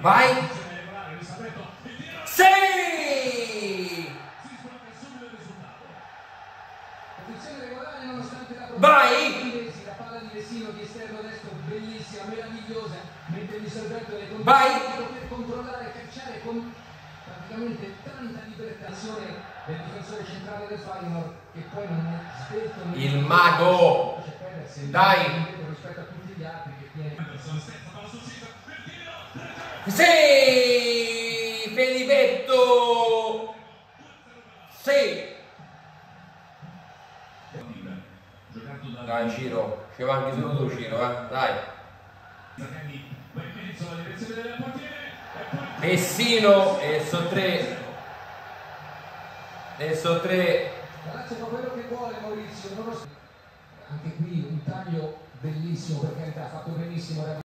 Vai! Sì! Vai! Vai! Il mago! Dai! Sì! Felipetto! Sì! Dai Ciro, ci va anche solo tu Ciro, eh? Dai! Messino e so tre e so tre Lazio fa quello che vuole Maurizio, anche qui un taglio bellissimo per carità, ha fatto benissimo